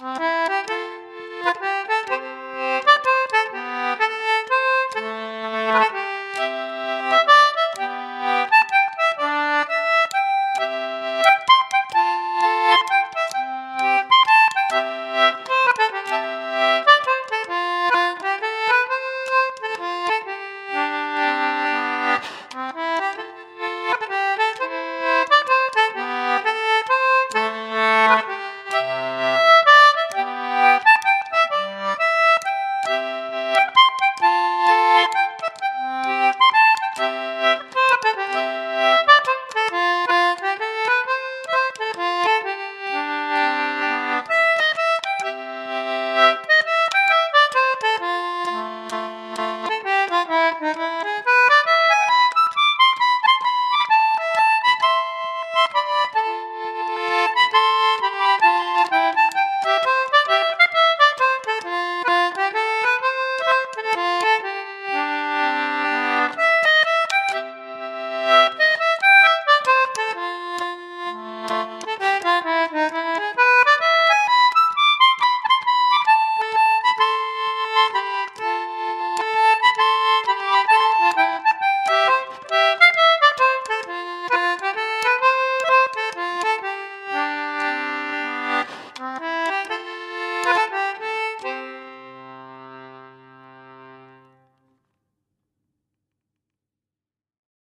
Bye.